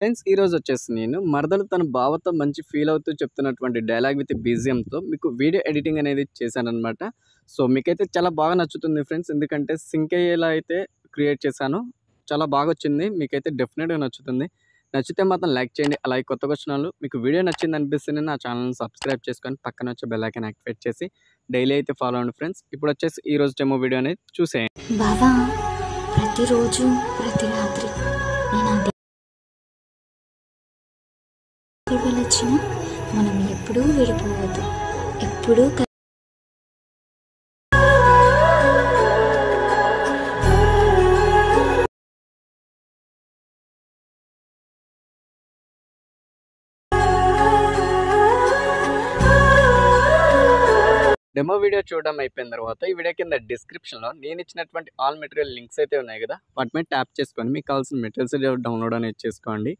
Friends ఈరోజు వచ్చేసి నేను మరదలు తన బావతో మంచి ఫీల్ అవుతూ చెప్తున్నటువంటి డైలాగ్ విత్ బీజియంతో మీకు వీడియో ఎడిటింగ్ అనేది చేశానమాట సో మీకైతే చాలా బాగా నచ్చుతుంది ఫ్రెండ్స్. ఎందుకంటే సింక్ అయ్యేలా అయితే క్రియేట్ చేశాను. చాలా బాగా వచ్చింది. మీకైతే డెఫినెట్గా నచ్చుతుంది. నచ్చితే మాత్రం లైక్ చేయండి. అలాగే కొత్తగా వచ్చిన వాళ్ళు మీకు వీడియో నచ్చింది అనిపిస్తుంది నా ఛానల్ని సబ్స్క్రైబ్ చేసుకొని పక్కన వచ్చే బెల్లైకన్ యాక్టివేట్ చేసి డైలీ అయితే ఫాలో అవ్వండి ఫ్రెండ్స్. ఇప్పుడు వచ్చేసి ఈ రోజు డెమో వీడియో అనేది చూసేయండి. బాబా ప్రతిరోజు ప్రతి గొడవలు మనం ఎప్పుడూ విడిపోవద్దు. ఎప్పుడూ డెమో వీడియో చూడడం అయిపోయిన తర్వాత ఈ వీడియో కింద డిస్క్రిప్షన్లో నేను ఇచ్చినటువంటి ఆల్ మెటీరియల్ లింక్స్ అయితే ఉన్నాయి కదా వాటి మీద ట్యాప్ చేసుకొని మీకు కావాల్సిన మెటీరియల్స్ డౌన్లోడ్ అనేది చేసుకోండి.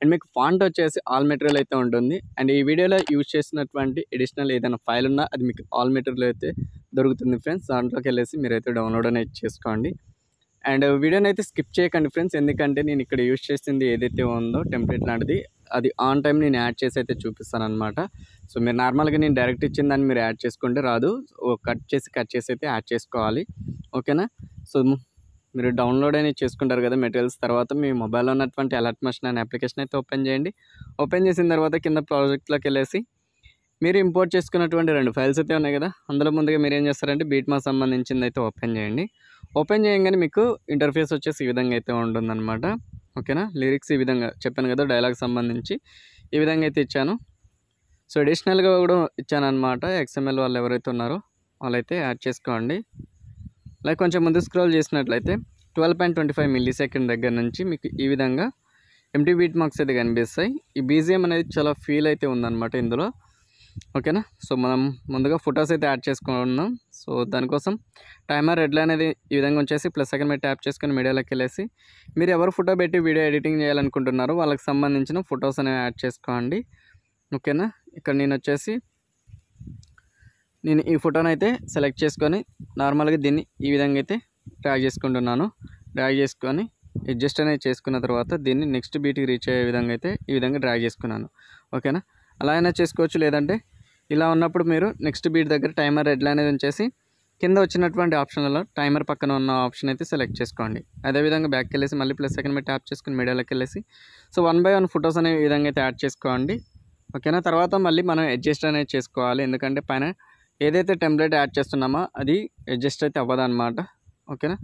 అండ్ మీకు ఫాంట్ వచ్చేసి ఆల్ మెటీరియల్ అయితే ఉంటుంది. అండ్ ఈ వీడియోలో యూజ్ చేసినటువంటి ఎడిషనల్ ఏదైనా ఫైల్ ఉన్నా అది మీకు ఆల్ మెటీరియల్ అయితే దొరుకుతుంది ఫ్రెండ్స్ దాంట్లోకి వెళ్ళేసి మీరైతే డౌన్లోడ్ అనేది చేసుకోండి. అండ్ వీడియోని అయితే స్కిప్ చేయకండి ఫ్రెండ్స్ ఎందుకంటే నేను ఇక్కడ యూజ్ చేసింది ఏదైతే ఉందో టెంప్లెట్ లాంటిది అది ఆన్ టైం నేను యాడ్ చేసి అయితే చూపిస్తాను అనమాట సో మీరు నార్మల్గా నేను డైరెక్ట్ ఇచ్చిన దాన్ని మీరు యాడ్ చేసుకుంటే రాదు. ఓ కట్ చేసి కట్ చేసి అయితే యాడ్ చేసుకోవాలి. ఓకేనా సో మీరు డౌన్లోడ్ అనేది చేసుకుంటారు కదా మెటీరియల్స్ తర్వాత మీ మొబైల్లో ఉన్నటువంటి అలర్ట్ మషన్ అనే అప్లికేషన్ అయితే ఓపెన్ చేయండి. ఓపెన్ చేసిన తర్వాత కింద ప్రాజెక్ట్లోకి వెళ్ళేసి మీరు ఇంపోర్ట్ చేసుకున్నటువంటి రెండు ఫైల్స్ అయితే ఉన్నాయి కదా? అందులో ముందుగా మీరు ఏం చేస్తారంటే బీట్మా సంబంధించింది అయితే ఓపెన్ చేయండి. ఓపెన్ చేయగానే మీకు ఇంటర్ఫేస్ వచ్చేసి ఈ విధంగా అయితే ఉంటుందన్నమాట. ఓకేనా? లిరిక్స్ ఈ విధంగా చెప్పాను కదా డైలాగ్ సంబంధించి. ఈ విధంగా అయితే ఇచ్చాను. సో అడిషనల్గా కూడా ఇచ్చాను అనమాట ఎక్స్ఎంఎల్ వాళ్ళు ఎవరైతే ఉన్నారో వాళ్ళైతే యాడ్ చేసుకోండి. లైక్ కొంచెం ముందు స్క్రోల్ చేసినట్లయితే twelve point twenty five millisecond దగ్గర నుంచి మీకు ఈ విధంగా ఎంటీ బీట్ మార్క్స్ అయితే కనిపిస్తాయి. ఈ బీజిఎం అనేది చాలా ఫీల్ అయితే ఉందన్నమాట ఇందులో. ఓకేనా? సో మనం ముందుగా ఫొటోస్ అయితే యాడ్ చేసుకున్నాం సో దానికోసం టైమర్ రెడ్ అనేది ఈ విధంగా వచ్చేసి ప్లస్ సెకండ్ మీరు ట్యాప్ చేసుకొని మీడియాలోకి వెళ్ళేసి మీరు ఎవరు ఫోటో పెట్టి వీడియో ఎడిటింగ్ చేయాలనుకుంటున్నారో వాళ్ళకి సంబంధించిన ఫొటోస్ అనేవి యాడ్ చేసుకోండి. ఓకేనా? ఇక్కడ నేను వచ్చేసి నేను ఈ ఫోటోని అయితే సెలెక్ట్ చేసుకొని నార్మల్గా దీన్ని ఈ విధంగా అయితే డ్రాగ్ చేసుకుంటున్నాను. డ్రాగ్ చేసుకొని అడ్జస్ట్ అనేది చేసుకున్న తర్వాత దీన్ని నెక్స్ట్ బీట్కి రీచ్ అయ్యే విధంగా అయితే ఈ విధంగా డ్రాగ్ చేసుకున్నాను. ఓకేనా? అలా అయినా చేసుకోవచ్చు లేదంటే ఇలా ఉన్నప్పుడు మీరు నెక్స్ట్ బీట్ దగ్గర టైమర్ రెడ్లు అనేది ఉంచేసి కింద వచ్చినటువంటి ఆప్షన్లలో టైమర్ పక్కన ఉన్న ఆప్షన్ అయితే సెలెక్ట్ చేసుకోండి. అదేవిధంగా బ్యాక్కి వెళ్ళేసి మళ్ళీ ప్లస్ సెకండ్ మీద ట్యాప్ చేసుకుని మీడియాలోకి వెళ్ళేసి so one by one photos అనే విధంగా అయితే యాడ్ చేసుకోండి. ఓకేనా తర్వాత మళ్ళీ మనం అడ్జస్ట్ అనేది చేసుకోవాలి. ఎందుకంటే పైన ఏదైతే టెంప్లెట్ యాడ్ చేస్తున్నామో అది అడ్జస్ట్ అయితే అవ్వదన్నమాట. ఓకేనా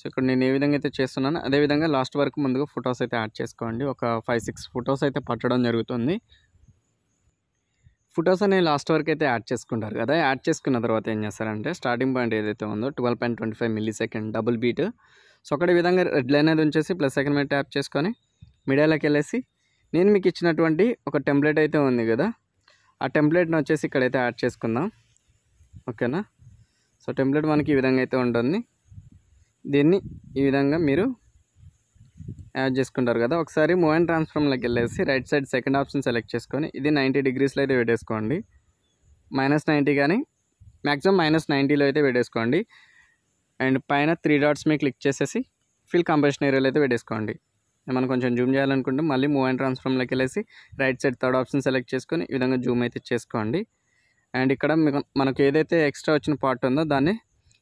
సో ఇక్కడ నేను ఏ విధంగా అయితే చేస్తున్నాను అదేవిధంగా లాస్ట్ వరకు ముందుగా ఫొటోస్ అయితే యాడ్ చేసుకోండి. ఒక ఫైవ్ సిక్స్ ఫొటోస్ అయితే పట్టడం జరుగుతుంది. ఫొటోస్ అనేవి లాస్ట్ వరకు అయితే యాడ్ చేసుకుంటారు కదా యాడ్ చేసుకున్న తర్వాత ఏం చేస్తారంటే స్టార్టింగ్ పాయింట్ ఏదైతే ఉందో twelve point twenty five millisecond double beat. So అక్కడ విధంగా రెడ్ లైన్ అనేది ఉంచేసి ప్లస్ సెకండ్ మీద ట్యాప్ చేసుకొని మీడియాలోకి వెళ్ళేసి నేను మీకు ఇచ్చినటువంటి ఒక టెంప్లెట్ అయితే ఉంది కదా ఆ టెంప్లెట్ని వచ్చేసి ఇక్కడైతే యాడ్ చేసుకుందాం. ఓకేనా? సో టెంప్లెట్ మనకి ఈ విధంగా అయితే ఉంటుంది. దీన్ని ఈ విధంగా మీరు యాడ్ చేసుకుంటారు కదా. ఒకసారి మూవ్ అండ్ ట్రాన్స్ఫార్మ్లోకి వెళ్ళేసి right side second option select చేసుకొని ఇది నైంటీ డిగ్రీస్లో అయితే పెట్టేసుకోండి మైనస్ నైంటీ కానీ మ్యాక్సిమం మైనస్ నైంటీలో అయితే పెట్టేసుకోండి అండ్ పైన త్రీ డాట్స్ మీ క్లిక్ చేసేసి ఫిల్ కంపోజిషన్ ఏరియాలో అయితే పెట్టేసుకోండి మనం కొంచెం జూమ్ చేయాలనుకుంటే మళ్ళీ మూవ్ అండ్ ట్రాన్స్ఫార్మ్లోకి వెళ్ళేసి right side third option select చేసుకొని ఈ విధంగా జూమ్ అయితే చేసుకోండి. అండ్ ఇక్కడ మీకు- మనకు ఏదైతే ఎక్స్ట్రా వచ్చిన పార్ట్ ఉందో దాన్ని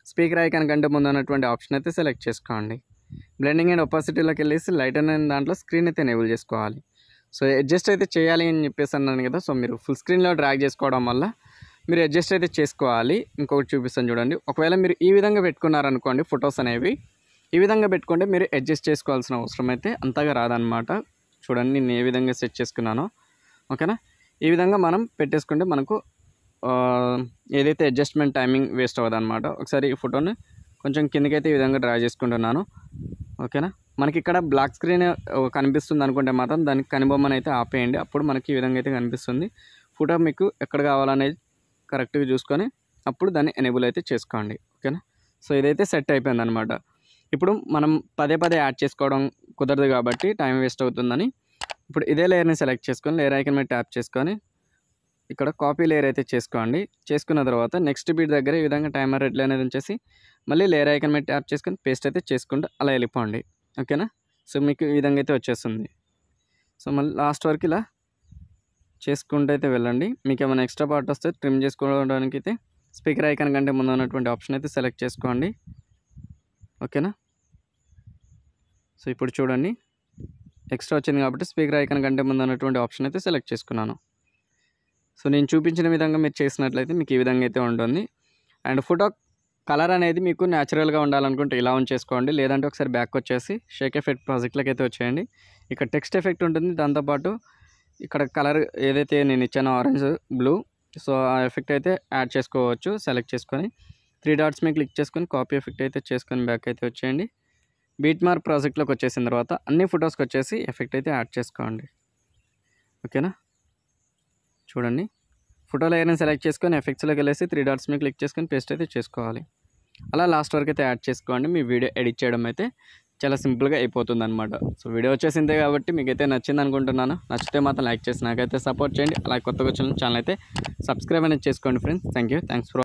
స్పీకర్ ఐకాన్ కంటే ముందు ఉన్నటువంటి ఆప్షన్ అయితే సెలెక్ట్ చేసుకోండి. బ్లెండింగ్ అండ్ ఒపాసిటీలోకి వెళ్ళేసి లైట్ అనే దాంట్లో స్క్రీన్ అయితే ఎనేబుల్ చేసుకోవాలి. సో అడ్జస్ట్ అయితే చేయాలి అని చెప్పేసి అన్నాను కదా సో మీరు ఫుల్ స్క్రీన్లో డ్రాగ్ చేసుకోవడం వల్ల మీరు అడ్జస్ట్ అయితే చేసుకోవాలి. ఇంకొకటి చూపిస్తాను చూడండి. ఒకవేళ మీరు ఈ విధంగా పెట్టుకున్నారనుకోండి ఫొటోస్ అనేవి ఈ విధంగా పెట్టుకుంటే మీరు అడ్జస్ట్ చేసుకోవాల్సిన అవసరం అయితే అంతగా రాదనమాట చూడండి నేను ఏ విధంగా సెట్ చేసుకున్నానో. ఓకేనా? ఈ విధంగా మనం పెట్టేసుకుంటే మనకు ఏదైతే అడ్జస్ట్మెంట్ టైమింగ్ వేస్ట్ అవ్వదు అనమాట ఒకసారి ఈ ఫోటోని కొంచెం కిందకైతే ఈ విధంగా డ్రా చేసుకుంటున్నాను. ఓకేనా? మనకి ఇక్కడ బ్లాక్ స్క్రీన్ కనిపిస్తుంది అనుకుంటే మాత్రం దానికి కనిబొమ్మని అయితే ఆపేయండి. అప్పుడు మనకి ఈ విధంగా అయితే కనిపిస్తుంది. ఫోటో మీకు ఎక్కడ కావాలనేది కరెక్ట్గా చూసుకొని అప్పుడు దాన్ని ఎనేబుల్ అయితే చేసుకోండి. ఓకేనా? సో ఇదైతే సెట్ అయిపోయింది అనమాట ఇప్పుడు మనం పదే పదే యాడ్ చేసుకోవడం కుదరదు కాబట్టి టైం వేస్ట్ అవుతుందని. ఇప్పుడు ఇదే లేయర్ని సెలెక్ట్ చేసుకొని లేయర్ ఐకన్ మీద ట్యాప్ చేసుకొని ఇక్కడ కాపీ లేయర్ అయితే చేసుకోండి. చేసుకున్న తర్వాత నెక్స్ట్ బీట్ దగ్గర ఈ విధంగా టైమర్ రెడ్ అనేది ఉంచేసి మళ్ళీ లేయర్ ఐకన్ మీద ట్యాప్ చేసుకొని పేస్ట్ అయితే చేసుకుంటూ అలా వెళ్ళిపోండి. ఓకేనా సో మీకు ఈ విధంగా అయితే వచ్చేస్తుంది. సో మళ్ళీ లాస్ట్ వరకు ఇలా చేసుకుంటూ అయితే వెళ్ళండి. మీకు ఏమైనా ఎక్స్ట్రా పార్ట్ వస్తే ట్రిమ్ చేసుకోవడానికి అయితే స్పీకర్ ఐకాన్ కంటే ముందు ఉన్నటువంటి ఆప్షన్ అయితే సెలెక్ట్ చేసుకోండి. ఓకేనా సో ఇప్పుడు చూడండి. ఎక్స్ట్రా వచ్చింది కాబట్టి స్పీకర్ ఐకాన్ కంటే ముందు ఉన్నటువంటి ఆప్షన్ అయితే సెలెక్ట్ చేసుకున్నాను. సో నేను చూపించిన విధంగా మీరు చేసినట్లయితే మీకు ఈ విధంగా అయితే ఉంటుంది. అండ్ ఫోటో కలర్ అనేది మీకు న్యాచురల్గా ఉండాలనుకుంటే ఇలా ఉంచేసుకోండి లేదంటే ఒకసారి బ్యాక్ వచ్చేసి షేక్ ఎఫెక్ట్ ప్రాజెక్ట్లోకి అయితే వచ్చేయండి. ఇక్కడ టెక్స్ట్ ఎఫెక్ట్ ఉంటుంది. దాంతోపాటు ఇక్కడ కలర్ ఏదైతే నేను ఇచ్చానో ఆరెంజ్ బ్లూ సో ఆ ఎఫెక్ట్ అయితే యాడ్ చేసుకోవచ్చు. సెలెక్ట్ చేసుకొని త్రీ డాట్స్ మీద క్లిక్ చేసుకొని కాపీ ఎఫెక్ట్ అయితే చేసుకొని బ్యాక్ అయితే వచ్చేయండి. బీట్ మార్క్ ప్రాజెక్ట్లోకి వచ్చేసిన తర్వాత అన్ని ఫొటోస్కి వచ్చేసి ఎఫెక్ట్ అయితే యాడ్ చేసుకోండి. ఓకేనా? చూడండి. ఫోటో లేయర్ని సెలెక్ట్ చేసుకొని ఎఫెక్ట్స్లోకి వెళ్ళేసి త్రీ డాట్స్ మీద క్లిక్ చేసుకొని పేస్ట్ అయితే చేసుకోవాలి. అలా లాస్ట్ వరకు అయితే యాడ్ చేసుకోండి. మీ వీడియో ఎడిట్ చేయడం అయితే చాలా సింపుల్గా అయిపోతుంది అనమాట సో వీడియో వచ్చేసిందే కాబట్టి మీకైతే నచ్చింది అనుకుంటున్నాను. నచ్చితే మాత్రం లైక్ చేసి నాకైతే సపోర్ట్ చేయండి. అలా కొత్తగా వచ్చిన ఛానల్ అయితే సబ్స్క్రైబ్ అనేది చేసుకోండి friends thank you thanks for